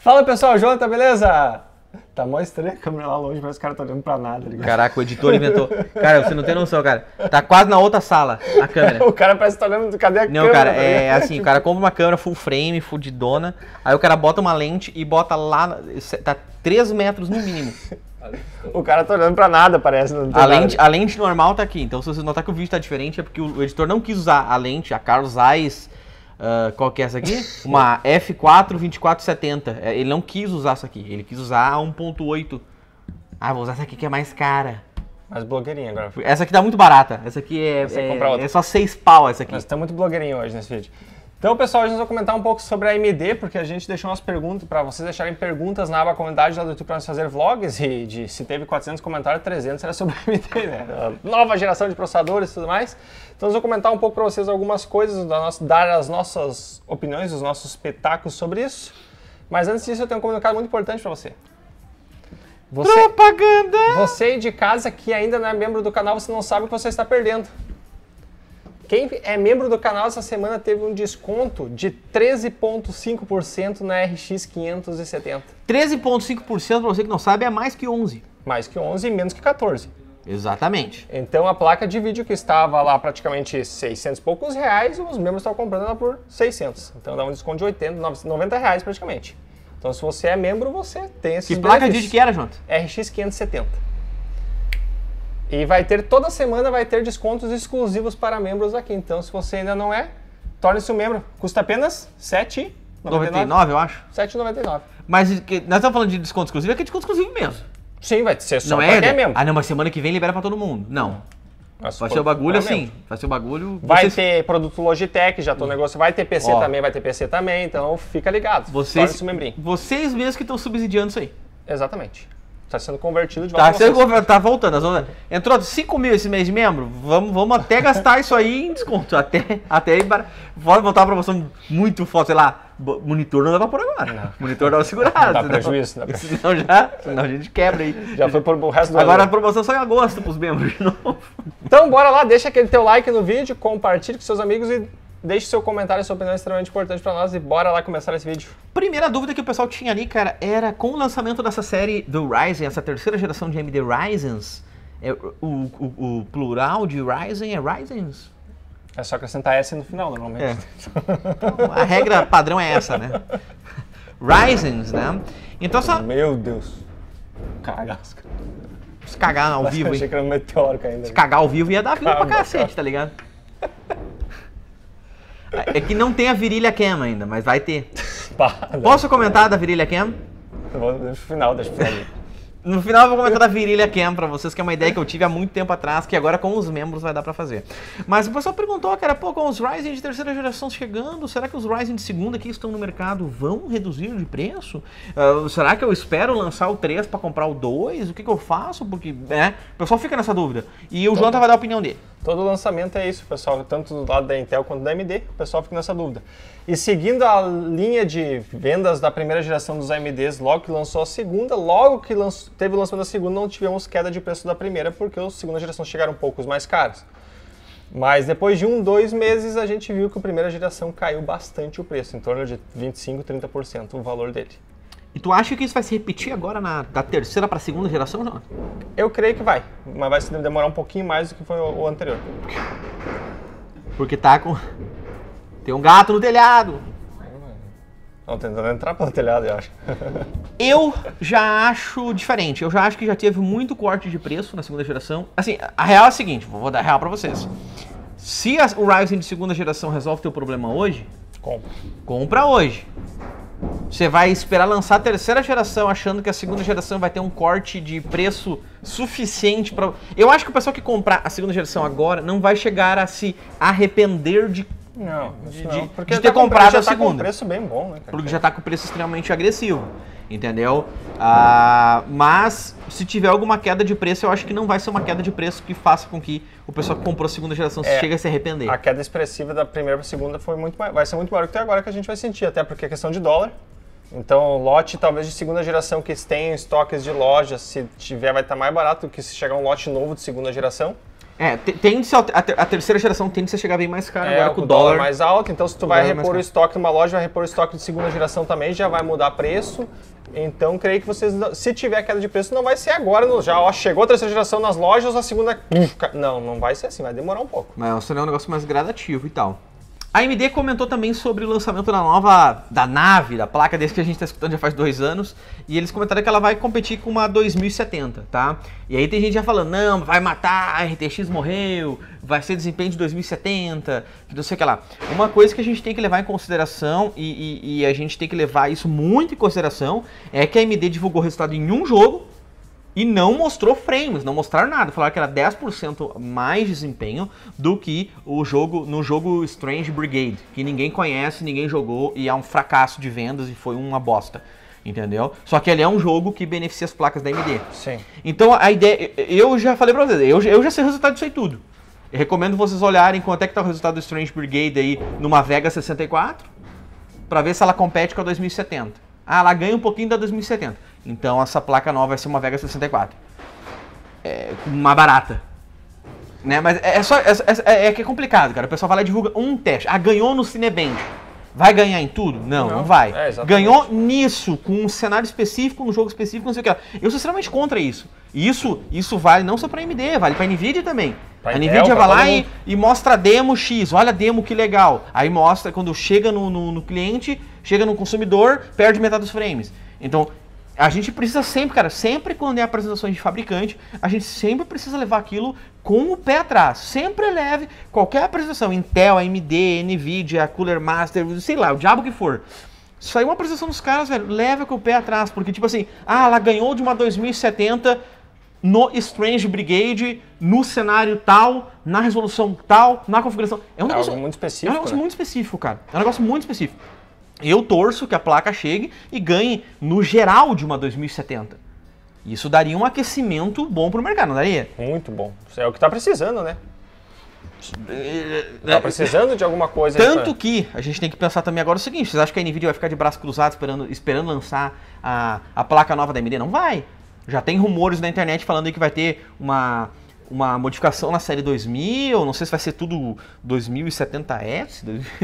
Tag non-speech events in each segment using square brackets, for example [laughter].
Fala pessoal, Jonathan, beleza? Tá mó estranho a câmera lá longe, mas os caras estão olhando pra nada, tá ligado? Caraca, o editor inventou. Cara, você não tem noção, cara. Tá quase na outra sala a câmera. [laughs] o cara parece que tá olhando, cadê a Não, câmera? cara, tá é assim, o cara compra uma câmera full frame, fudidona, aí o cara bota uma lente e bota lá, tá 3 metros no mínimo. O cara tá olhando pra nada, parece. Não A nada. lente, a lente normal tá aqui, então se você notar que o vídeo tá diferente é porque o, o editor não quis usar a lente, a Carlos Zeiss, ah, qual que é essa aqui? [laughs] Uma F4 2470. É, Ele não quis usar essa aqui, ele quis usar a 1.8. Ah, vou usar essa aqui que é mais cara. Mas blogueirinho agora. Essa aqui tá muito barata, essa aqui é, Você é, compra outra. é só 6 pau essa aqui. Nós estamos muito blogueirinho hoje nesse vídeo. Então, pessoal, hoje nós vamos comentar um pouco sobre a AMD, porque a gente deixou umas perguntas para vocês deixarem perguntas na aba comunidade lá do YouTube para nós fazer vlogs e de, se teve 400 comentários, 300 era sobre a AMD, né? A [laughs] nova geração de processadores e tudo mais. Então, nós vamos comentar um pouco para vocês algumas coisas, da nossa, dar as nossas opiniões, os nossos petacos sobre isso. Mas antes disso, eu tenho um comunicado muito importante para você. Você, Propaganda! você de casa que ainda não é membro do canal, você não sabe o que você está perdendo. Quem é membro do canal essa semana teve um desconto de 13,5% na RX 570. 13,5% pra você que não sabe é mais que 11. Mais que 11 e menos que 14. Exatamente. Então a placa de vídeo que estava lá praticamente 600 e poucos reais, os membros estão comprando ela por 600. Então dá um desconto de 80, 90 reais praticamente. Então se você é membro, você tem esses Que placa de benefícios. vídeo que era, Jonathan? RX 570. E vai ter, toda semana vai ter descontos exclusivos para membros aqui. Então, se você ainda não é, torne-se um membro. Custa apenas R$ 7,99. 99, eu acho. R$ 7,99. Mas que- nós estamos falando de desconto exclusivo, é que é desconto exclusivo mesmo. Sim, vai ser só não é? quem é membro. Ah, não, mas semana que vem libera pra todo mundo. Não. Mas se Vai ser o bagulho assim. Vai ser o bagulho. Vai vocês, ter produto Logitech, já tô negócio. Vai ter PC Ó. também, vai ter PC também. Então, fica ligado. vocês, um membrinho. vocês mesmos que estão subsidiando isso aí. Exatamente. Está sendo convertido de volta Tá, vocês. você tá voltando. nós vamos- Entrou 5 mil esse mês de membro? Vamos, vamos até gastar isso aí em desconto. Até, até aí, pode botar uma promoção muito forte, sei lá. Monitor não dá pra pôr agora. Monitor dá uma segurada. Dá senão- prejuízo, dá prejuízo. Senão já, senão a gente quebra aí. Já foi pro resto do Agora a promoção só em agosto pros membros de novo. Então, bora lá, deixa aquele teu like no vídeo, compartilhe com seus amigos e deixe seu comentário, sua opinião é extremamente importante para nós e bora lá começar esse vídeo. Primeira dúvida que o pessoal tinha ali, cara, era com o lançamento dessa série do Ryzen, essa terceira geração de AMD Ryzens, é, o, o- o plural de Ryzen é Ryzens? É só acrescentar S no final, normalmente. É. A regra padrão é essa, né? Ryzens, né? Então só Meu Deus. Cagasca. se cagar ao vivo, Achei hein? que era um ainda. Se cagar ao vivo ia dar view pra Calma, cacete, tá ligado? É que não tem a virilha cam ainda, mas vai ter. [laughs] Posso comentar da virilha cam? Vou- pro final, deixa final. No final eu vou comentar da virilha cam pra vocês, que é uma ideia que eu tive há muito tempo atrás, que agora com os membros vai dar pra fazer. Mas o pessoal perguntou, cara, pô, com os Ryzen de terceira geração chegando, será que os Ryzen de segunda que estão no mercado vão reduzir de preço? Ah, será que eu espero lançar o 3 pra comprar o 2? O que, que eu faço? Porque, né, o pessoal fica nessa dúvida. E o Jonathan vai dar a opinião dele. Todo lançamento é isso, pessoal, tanto do lado da Intel quanto da AMD, o pessoal fica nessa dúvida. E seguindo a linha de vendas da primeira geração dos AMDs, logo que lançou a segunda, logo que lanç- teve o lançamento da segunda, não tivemos queda de preço da primeira, porque a segunda geração chegaram um poucos mais caros. Mas depois de um, dois meses, a gente viu que a primeira geração caiu bastante o preço, em torno de 25, 30% o valor dele. E tu acha que isso vai se repetir agora na, da terceira pra segunda geração, Jonathan? Eu creio que vai, mas vai se demorar um pouquinho mais do que foi o, o anterior. Porque tá com... Tem um gato no telhado. Estão tentando entrar pelo telhado, eu acho. [laughs] Eu já acho diferente. Eu já acho que já teve muito corte de preço na segunda geração. Assim, a real é a seguinte, vou dar a real pra vocês. Se a- o Ryzen de segunda geração resolve teu problema hoje, Compra. compra hoje. Você vai esperar lançar a terceira geração achando que a segunda geração vai ter um corte de preço suficiente para. Eu acho que o pessoal que comprar a segunda geração agora não vai chegar a se arrepender de Não, de- não. de Porque ter tá com- comprado já a tá com um segunda. preço bem bom, né, cara? porque já tá com preço extremamente agressivo, entendeu? Ah, mas se tiver alguma queda de preço, eu acho que não vai ser uma queda de preço que faça com que o pessoal que comprou a segunda geração É, chegue a se arrepender. A queda expressiva da primeira para a segunda foi muito vai ser muito maior do que agora que a gente vai sentir, até porque é questão de dólar. Então, lote talvez de segunda geração que tenham estoques de loja, se tiver, vai estar mais barato do que se chegar um lote novo de segunda geração. É, te- tende a, a, ter- a terceira geração tende a chegar bem mais cara É, agora com com o dólar dólar. mais alto, então se tu vai mais repor o caro. estoque numa loja, vai repor o estoque de segunda geração também, já vai mudar preço. Então, creio que vocês, se tiver queda de preço, não vai ser agora, no- já ó, chegou a terceira geração nas lojas, a segunda... ca- Não, não vai ser assim, vai demorar um pouco. Mas será um negócio mais gradativo e tal. A AMD comentou também sobre o lançamento da nova, da nave, da placa desse que a gente está escutando já faz dois anos, e eles comentaram que ela vai competir com uma 2070, tá? E aí tem gente já falando, não, vai matar, a RTX morreu, vai ser desempenho de 2070, que não sei o que lá. Uma coisa que a gente tem que levar em consideração, e, e- e a gente tem que levar isso muito em consideração, é que a AMD divulgou o resultado em um jogo, e não mostrou frames, não mostraram nada. Falaram que era 10% mais desempenho do que o jogo no jogo Strange Brigade, que ninguém conhece, ninguém jogou e é um fracasso de vendas e foi uma bosta. Entendeu? Só que ele é um jogo que beneficia as placas da AMD. Sim. Então a ideia. Eu já falei pra vocês, eu, eu já sei o resultado disso aí tudo. Eu recomendo vocês olharem quanto é que tá o resultado do Strange Brigade aí numa Vega 64, pra ver se ela compete com a 2070. Ah, ela ganha um pouquinho da 2070. Então essa placa nova vai ser uma Vega 64. É uma barata. Né? Mas é, é só. É, é- é que é complicado, cara. O pessoal vai lá e divulga um teste. Ah, ganhou no Cineband. Vai ganhar em tudo? Não, não, Não, vai. é, ganhou nisso, com um cenário específico, um jogo específico, não sei o que. Eu sou extremamente contra isso. Isso, isso vale não só pra AMD, vale pra Nvidia também. Pra a Nvidia vai lá e, e mostra a demo X, olha a demo que legal. Aí mostra, quando chega no, no- no cliente, chega no consumidor, perde metade dos frames. Então, a gente precisa sempre, cara, sempre quando é apresentações de fabricante, a gente sempre precisa levar aquilo com o pé atrás. Sempre leve qualquer apresentação, Intel, AMD, Nvidia, Cooler Master, sei lá, o diabo que for. Aí é uma apresentação dos caras, velho, leva com o pé atrás, porque tipo assim, ah, ela ganhou de uma 2070 no Strange Brigade, no cenário tal, na resolução tal, na configuração. É um É negócio algo muito é um específico, negócio né? muito específico, cara. É um negócio muito específico. Eu torço que a placa chegue e ganhe no geral de uma 2070. Isso daria um aquecimento bom pro mercado, não daria? Muito bom. Isso é o que tá precisando, né? Tá precisando de alguma coisa aí Tanto pra- que a gente tem que pensar também agora o seguinte: vocês acham que a Nvidia vai ficar de braço cruzado esperando, esperando lançar a, a placa nova da AMD? Não vai. Já tem rumores na internet falando aí que vai ter uma, uma modificação na série 2000, não sei se vai ser tudo 2070S,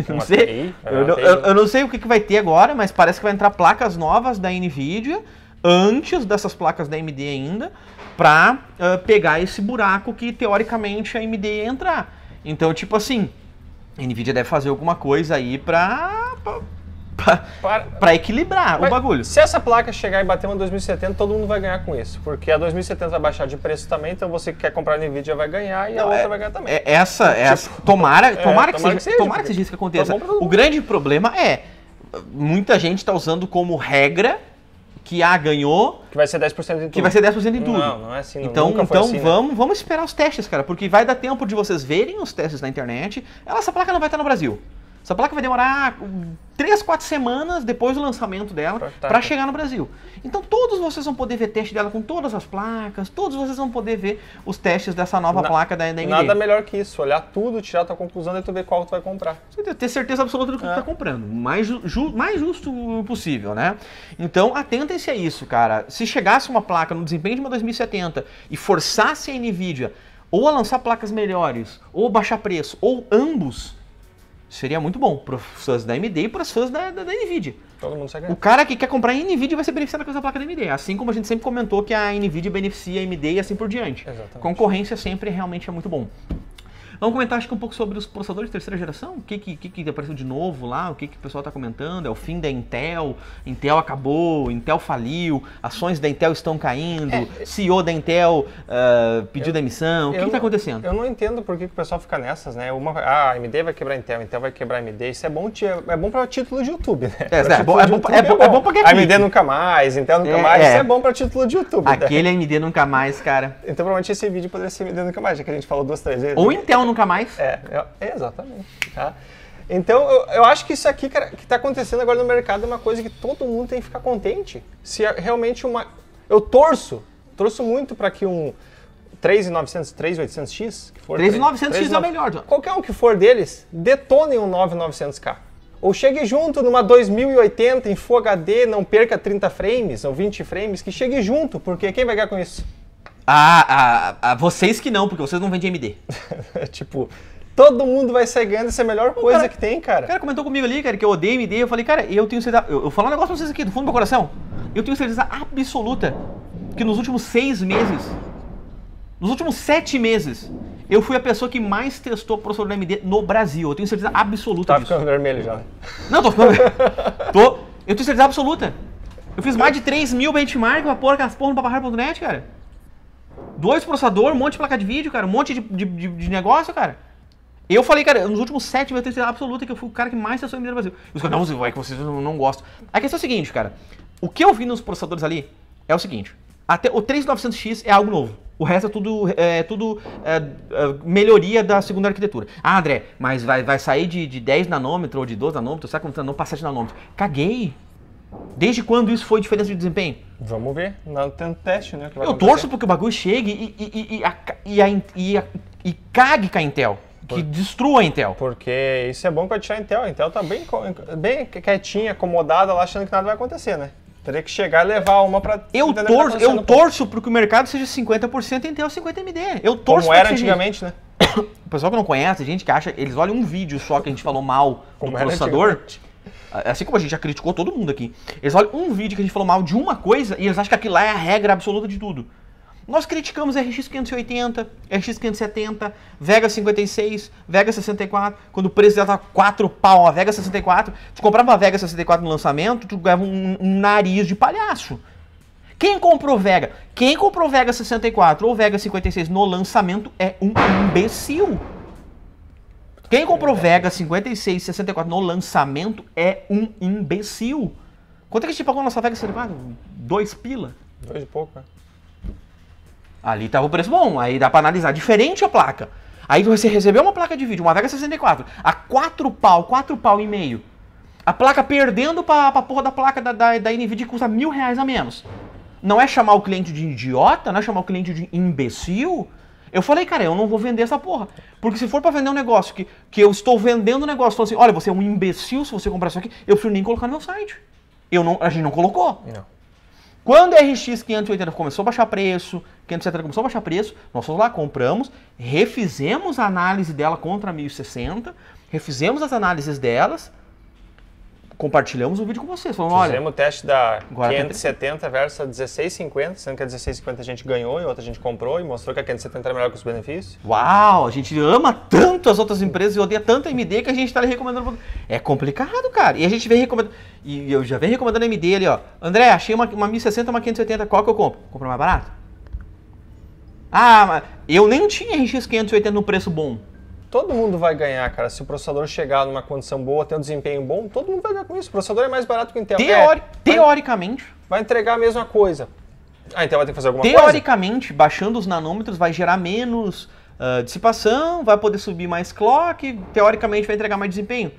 não Uma sei. É Eu, não- eu- eu não sei o que, que vai ter agora, mas parece que vai entrar placas novas da Nvidia antes dessas placas da AMD ainda, pra ah, pegar esse buraco que teoricamente a AMD ia entrar. Então, tipo assim, a Nvidia deve fazer alguma coisa aí pra, Para- equilibrar Mas o bagulho. Se essa placa chegar e bater uma 2070, todo mundo vai ganhar com isso. Porque a 2070 vai baixar de preço também, então você que quer comprar a Nvidia vai ganhar e a Não, outra é- vai ganhar também. É, essa, essa tomara, tomara, que, tomara seja, que seja, tomara que seja isso que aconteça. tá o grande problema é, muita gente está usando como regra que A ganhou, Que vai ser 10% em tudo. que vai ser 10% em tudo. Não, não é assim. não- Então, então assim, né? vamos, vamos esperar os testes, cara, porque vai dar tempo de vocês verem os testes na internet. Essa placa não vai estar no Brasil. Essa placa vai demorar 3, 4 semanas depois do lançamento dela tá para aqui. chegar no Brasil. Então todos vocês vão poder ver teste dela com todas as placas, todos vocês vão poder ver os testes dessa nova Na- placa da, da AMD. Nada melhor que isso. Olhar tudo, tirar a tua conclusão e tu ver qual tu vai comprar. Você ter certeza absoluta do que É. está comprando. O Mais, ju- ju- mais justo possível, né? Então, atentem-se a isso, cara. Se chegasse uma placa no desempenho de uma 2070 e forçasse a NVIDIA ou a lançar placas melhores, ou baixar preço, ou ambos, seria muito bom para os fãs da AMD e para os fãs da, da, da NVIDIA. Todo mundo sai O cara que quer comprar a NVIDIA vai ser beneficiado com essa placa da AMD. Assim como a gente sempre comentou que a NVIDIA beneficia a AMD e assim por diante. Exatamente. Concorrência sempre realmente é muito bom. Vamos comentar acho que um pouco sobre os processadores de terceira geração. O que, que, que, que apareceu de novo lá? O que, que o pessoal está comentando? É o fim da Intel? Intel acabou, Intel faliu, ações da Intel estão caindo, CEO da Intel ah, pediu É, Eu- demissão. O que está acontecendo? Eu não entendo por que, que o pessoal fica nessas, né? Uma, ah, a AMD vai quebrar a Intel, a Intel vai quebrar a AMD. Isso é bom, é bom para título de YouTube, né? É, [laughs] é bom- é de bom- YouTube é bom- é bom pra ganhar A AMD nunca mais, Intel nunca É, mais. é. Isso é bom para título de YouTube. né? Aquele AMD nunca mais, cara. Então provavelmente esse vídeo poderia ser AMD nunca mais, já que a gente falou duas, três vezes. Ou Intel nunca mais. É, é, exatamente. Tá? Então, eu, eu acho que isso aqui, cara, que está acontecendo agora no mercado é uma coisa que todo mundo tem que ficar contente. Se é realmente uma. Eu torço, torço muito para que um 3900, 3800X, que for. 3900X é o melhor. Qualquer um que for deles, detone um 9900K. Ou chegue junto numa 2080 em Full HD, não perca 30 frames ou 20 frames, que chegue junto, porque quem vai ganhar com isso? Ah, ah, ah, vocês que não, porque vocês não vendem AMD. [laughs] tipo, todo mundo vai sair ganhando, essa é a melhor coisa cara- que tem, O cara. cara comentou comigo ali, cara, que eu odeio AMD. Eu falei, cara, eu tenho certeza. Eu, eu falo um negócio pra vocês aqui, do fundo do meu coração. Eu tenho certeza absoluta que nos últimos seis meses, nos últimos sete meses, eu fui a pessoa que mais testou processador da AMD no Brasil. Eu tenho certeza absoluta Tá disso. ficando vermelho já. Não, tô ficando. tô. Eu tenho certeza absoluta. Eu fiz mais de 3 mil benchmark pra pôr aquelas porra no paparrar.net, cara. Dois processador, um monte de placa de vídeo, cara, um monte de, de, de- de negócio, cara. Eu falei, cara, nos últimos sete meses eu tenho certeza absoluta que eu fui o cara que mais testou no Brasil. Os caras, não, é que vocês não, não gostam. A questão é a seguinte, cara. O que eu vi nos processadores ali é o seguinte. Até o 3900X é algo novo. O resto é tudo, é, tudo é, é, melhoria da segunda arquitetura. Ah, André, mas vai, vai sair de, de 10 nanômetros ou de 12 nanômetros, sabe como nanômetro, passar de nanômetros. Caguei. Desde quando isso foi diferença de desempenho? Vamos ver. Não tem teste, né? Eu torço porque o bagulho chegue e, e, e, e, a- e, a- e, a- e cague com a Intel. Que destrua a Intel. Porque isso é bom pra tirar a Intel. A Intel tá bem, bem quietinha, acomodada lá, achando que nada vai acontecer, né? Teria que chegar e levar uma pra. Eu entender o que tá torço, eu torço para que o mercado seja 50% Intel 50 AMD. Eu torço Como era antigamente, né? [coughs] O pessoal que não conhece, a gente que acha, eles olham um vídeo só que a gente falou mal Como do processador. antigamente. Assim como a gente já criticou todo mundo aqui. Eles olham um vídeo que a gente falou mal de uma coisa e eles acham que aquilo lá é a regra absoluta de tudo. Nós criticamos RX 580, RX 570, Vega 56, Vega 64, quando o preço dela tá 4 pau, a Vega 64. Tu comprava uma Vega 64 no lançamento, tu ganhava um, um nariz de palhaço. Quem comprou Vega? Quem comprou Vega 64 ou Vega 56 no lançamento é um imbecil. Quem comprou Vega 56 e 64 no lançamento é um imbecil. Quanto é que a gente pagou na nossa Vega 64? Dois pila. Dois e pouco, né? Ali tava o preço bom, aí dá pra analisar. Diferente a placa. Aí você recebeu uma placa de vídeo, uma Vega 64, a 4 pau, 4 pau e meio. A placa perdendo pra, pra porra da placa da, da, da NVIDIA que custa mil reais a menos. Não é chamar o cliente de idiota, não é chamar o cliente de imbecil. Eu falei, cara, eu não vou vender essa porra. Porque se for pra vender um negócio que, que eu estou vendendo um negócio, falando assim, olha, você é um imbecil se você comprar isso aqui, eu prefiro nem colocar no meu site. Eu não, a gente não colocou. Não. Quando a RX 580 começou a baixar preço, 570 começou a baixar preço, nós fomos lá, compramos, refizemos a análise dela contra a 1060, refizemos as análises delas, compartilhamos o vídeo com vocês. Falamos, olha, Fizemos o teste da Agora tá 570 versus a 1650, sendo que a 1650 a gente ganhou e a outra a gente comprou e mostrou que a 570 era melhor com os benefícios. uau, a gente ama tanto as outras empresas e odeia tanto a AMD que a gente tá ali recomendando. É complicado, cara. E a gente vem recomendando. E eu já venho recomendando a AMD ali, ó. André, achei uma, uma 1060, uma 580, qual que eu compro? Compro mais barato? Ah, mas eu nem tinha RX 580 no preço bom. Todo mundo vai ganhar, cara. Se o processador chegar numa condição boa, ter um desempenho bom, todo mundo vai ganhar com isso. O processador é mais barato que o Intel. Teori- É, vai, teoricamente, vai entregar a mesma coisa. A Intel vai ter que fazer alguma coisa? teoricamente, baixando os nanômetros vai gerar menos ah, dissipação, vai poder subir mais clock, teoricamente vai entregar mais desempenho.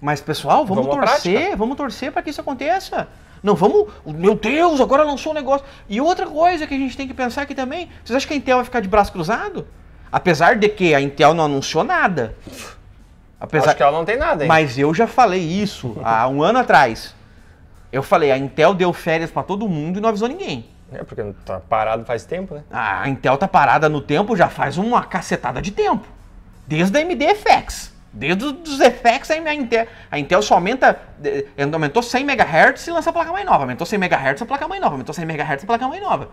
Mas pessoal, vamos, Vamos torcer, vamos torcer para que isso aconteça. Não, vamos, meu Deus, agora lançou um negócio. E outra coisa que a gente tem que pensar aqui também, vocês acham que a Intel vai ficar de braço cruzado? Apesar de que a Intel não anunciou nada. Apesar, Acho que ela não tem nada, hein? Mas eu já falei isso há um ano atrás. Eu falei, a Intel deu férias para todo mundo e não avisou ninguém. É, porque tá parado faz tempo, né? A Intel tá parada no tempo já faz uma cacetada de tempo. Desde a AMD FX. Desde os FX a Intel, a Intel só aumenta, aumentou 100 MHz e lança a placa mais nova. Aumentou 100 MHz a placa mais nova. Aumentou 100 MHz a placa mais nova.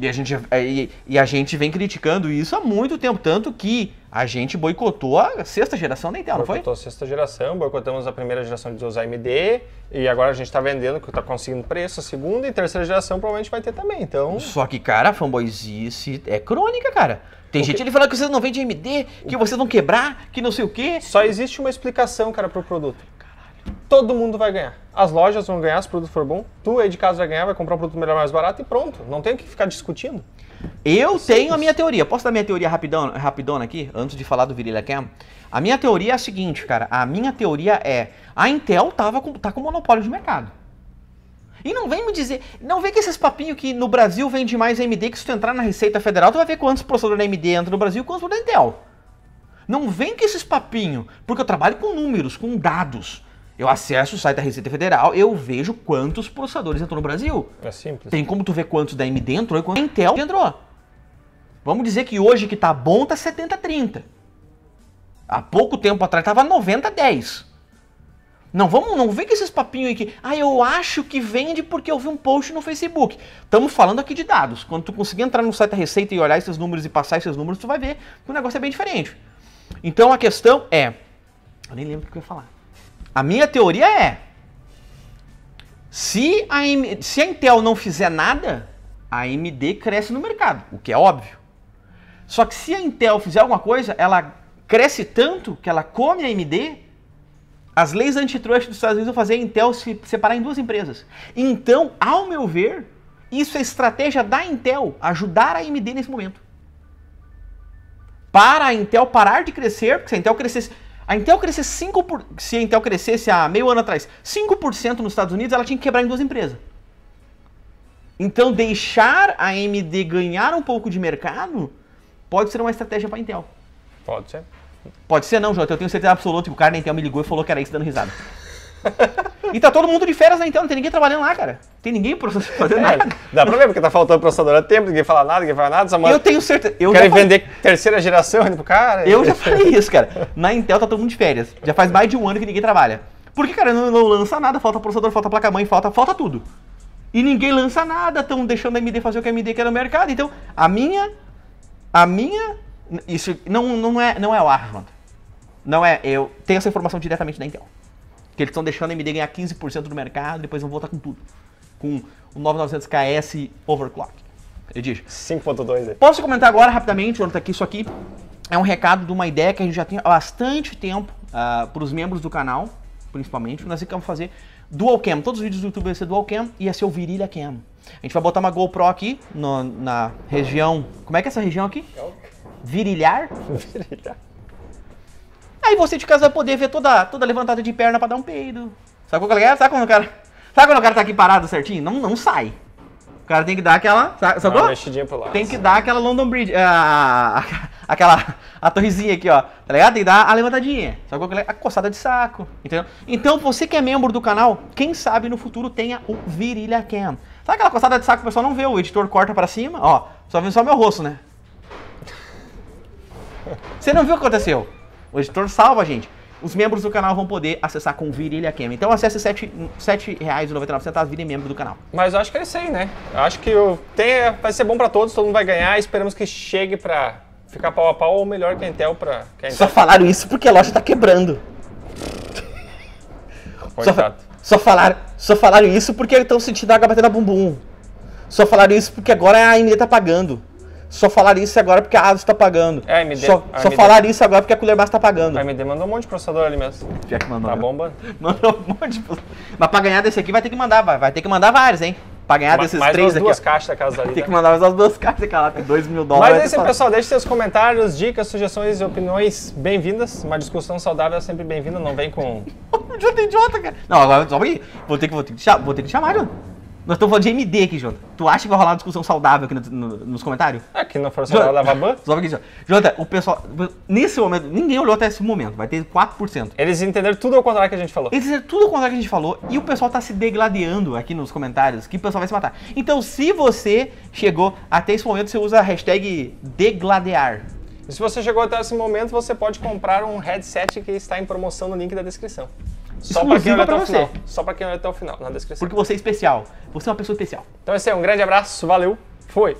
E a, gente, eh, e, e a gente vem criticando isso há muito tempo. Tanto que a gente boicotou a sexta geração da Intel, não foi? Boicotou a sexta geração, boicotamos a primeira geração de usar AMD e agora a gente tá vendendo, que tá conseguindo preço, a segunda e terceira geração provavelmente vai ter também. Então, Só que, cara, a fanboyzice é crônica, cara. Tem gente ali falando que vocês não vendem AMD, que vocês vão quebrar, que não sei o quê. só existe uma explicação, cara, pro produto. Todo mundo vai ganhar. As lojas vão ganhar se o produto for bom. Tu aí de casa vai ganhar, vai comprar um produto melhor, mais barato e pronto. Não tem o que ficar discutindo. Eu tenho a minha teoria. Posso dar minha teoria rapidão, rapidona aqui, antes de falar do Virilha Cam? A minha teoria é a seguinte, cara. A minha teoria é: a Intel tava com, tá com monopólio de mercado. E não vem me dizer, não vem com esses papinhos que no Brasil vende mais AMD, que se tu entrar na Receita Federal, tu vai ver quantos processadores da AMD entram no Brasil e quantos da Intel. Não vem com esses papinhos, porque eu trabalho com números, com dados. Eu acesso o site da Receita Federal, eu vejo quantos processadores entrou no Brasil. É simples. Tem como tu ver quantos da AMD entrou e quantos da Intel entrou. Vamos dizer que hoje que tá bom tá 70-30. Há pouco tempo atrás tava 90-10. Não, vamos, não vem com esses papinhos aí que, ah, eu acho que vende porque eu vi um post no Facebook. Estamos falando aqui de dados. Quando tu conseguir entrar no site da Receita e olhar esses números e passar esses números, tu vai ver que o negócio é bem diferente. Então a questão é, eu nem lembro o que eu ia falar. A minha teoria é, se a, se a Intel não fizer nada, a AMD cresce no mercado, o que é óbvio. Só que se a Intel fizer alguma coisa, ela cresce tanto que ela come a AMD, as leis antitrust dos Estados Unidos vão fazer a Intel se separar em duas empresas. Então, ao meu ver, isso é estratégia da Intel ajudar a AMD nesse momento. Para a Intel parar de crescer, porque se a Intel crescesse, a Intel crescesse 5 por, se a Intel crescesse há meio ano atrás, 5% nos Estados Unidos, ela tinha que quebrar em duas empresas. Então, deixar a AMD ganhar um pouco de mercado pode ser uma estratégia para a Intel. Pode ser. Pode ser não, Jota. Eu tenho certeza absoluta que o cara da Intel me ligou e falou que era isso dando risada. [laughs] e tá todo mundo de férias na Intel, não tem ninguém trabalhando lá, cara. Tem ninguém fazendo nada. Dá ver, porque tá faltando processador há tempo, ninguém fala nada, ninguém fala nada. Só Eu tenho certeza. Eu Querem vender terceira geração indo pro cara. Eu já falei isso, cara. Na Intel tá todo mundo de férias. Já faz mais de um ano que ninguém trabalha. Porque, cara, não, não lança nada, falta processador, falta placa-mãe, falta, falta tudo. E ninguém lança nada, estão deixando a AMD fazer o que a AMD quer no mercado. Então, a minha. A minha. Isso não, não, é, não é o ar, mano. Não é. Eu tenho essa informação diretamente da Intel. Que eles estão deixando a AMD ganhar 15% do mercado, depois vão voltar com tudo. Com o 9900KS overclock. Edition. 5.2 aí. Posso comentar agora rapidamente, Jonathan, que isso aqui é um recado de uma ideia que a gente já tem há bastante tempo para os membros do canal, principalmente. Nós vamos fazer dual cam. Todos os vídeos do YouTube vão ser dual cam e ia ser o virilha cam. A gente vai botar uma GoPro aqui no- na região. Como é que é essa região aqui? Virilhar. [laughs] Aí você de casa vai poder ver toda, toda levantada de perna pra dar um peido. Sabe qual que é? Sabe quando o cara. Sabe quando o cara tá aqui parado certinho? Não, não sai. O cara tem que dar aquela. Sabe, sacou? uma mexidinha pro lado. Tem que dar aquela London Bridge, a- a- [laughs] aquela a torrezinha aqui, ó, tá ligado? Tem que dar a levantadinha, sabe qual é? A coçada de saco, entendeu? Então, você que é membro do canal, quem sabe no futuro tenha o Virilha Cam. Sabe aquela coçada de saco que o pessoal não vê, o editor corta pra cima, ó, só vê só meu rosto, né? [laughs] Você não viu o que aconteceu? O editor salva a gente. Os membros do canal vão poder acessar com Virilha Cam. Então acesse R$ 7 R$ 7,99, vire membro do canal. Mas eu acho que é isso aí, né? Eu acho que o- tem, vai ser bom pra todos, todo mundo vai ganhar. Esperamos que chegue pra ficar pau a pau ou melhor que a Intel pra. Que a Só falaram isso porque a loja tá quebrando. Só, Coitado. só, falaram, só falaram isso porque estão sentindo a água batendo na bumbum. Só falaram isso porque agora a AMD tá pagando. Só falaram isso agora porque a Asus tá pagando. É, AMD só, a só AMD falaram isso agora porque a Colher Massa tá pagando. A AMD mandou um monte de processador ali mesmo. Já que mandou, Tá né? bombando. [laughs] Mandou um monte de... Mas pra ganhar desse aqui vai ter que mandar, vai, vai ter que mandar vários, hein? Pra ganhar desses Mais três aqui, duas ó. caixas da casa ali. Tem que né? mandar mais umas duas cartas aquela lá, tem 2 mil dólares. Mas é isso aí, pessoal. Deixe seus comentários, dicas, sugestões e opiniões bem-vindas. Uma discussão saudável é sempre bem-vinda, não vem com. [laughs] Idiota, idiota, cara. Não, agora só aí. Vou ter que, vou ter que, te chamar, vou ter que te chamar, Jonathan. Nós estamos falando de AMD aqui, Jonathan. Tu acha que vai rolar uma discussão saudável aqui no- no- nos comentários? É, que não for só da Vaban. Só aqui, Jonathan. Jonathan, o pessoal. Nesse momento, ninguém olhou até esse momento. Vai ter 4%. Eles entenderam tudo ao contrário que a gente falou. Eles fizeram tudo o contrário que a gente falou e o pessoal tá se degladiando aqui nos comentários que o pessoal vai se matar. Então, se você chegou até esse momento, você usa a hashtag degladear. E se você chegou até esse momento, você pode comprar um headset que está em promoção no link da descrição. Só para quem olha até o você. final. Só para quem olha até o final, na descrição. Porque você é especial. Você é uma pessoa especial. Então é isso aí, um grande abraço, valeu, fui!